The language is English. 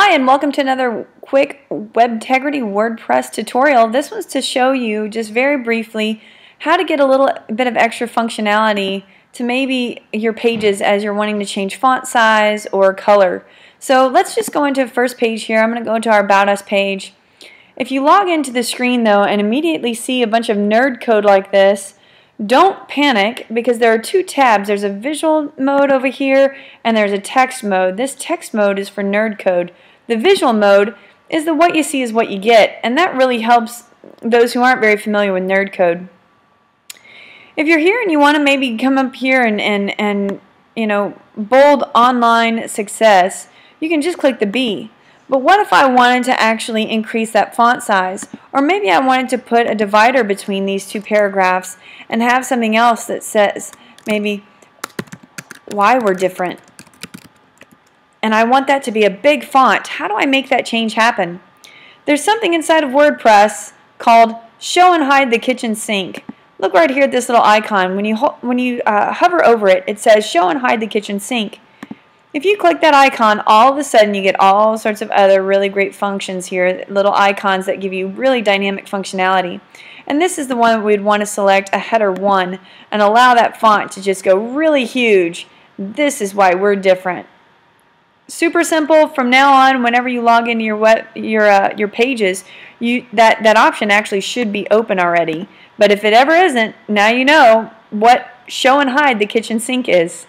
Hi and welcome to another quick Webtegrity WordPress tutorial. This one's to show you just very briefly how to get a little bit of extra functionality to maybe your pages as you're wanting to change font size or color. So let's just go into the first page here. I'm going to go into our About Us page. If you log into the screen though and immediately see a bunch of nerd code like this, don't panic because there are two tabs. There's a visual mode over here and there's a text mode. This text mode is for nerd code. The visual mode is the what you see is what you get and that really helps those who aren't very familiar with nerd code. If you're here and you want to maybe come up here and, and, and you know bold online success, you can just click the B. But what if I wanted to actually increase that font size? Or maybe I wanted to put a divider between these two paragraphs and have something else that says maybe why we're different. And I want that to be a big font. How do I make that change happen? There's something inside of WordPress called Show and Hide the Kitchen Sink. Look right here at this little icon. When you, when you uh, hover over it, it says Show and Hide the Kitchen Sink. If you click that icon, all of a sudden you get all sorts of other really great functions here, little icons that give you really dynamic functionality. And this is the one we'd want to select a header 1 and allow that font to just go really huge. This is why we're different. Super simple. From now on, whenever you log into your web, your uh, your pages, you that that option actually should be open already. But if it ever isn't, now you know what show and hide the kitchen sink is.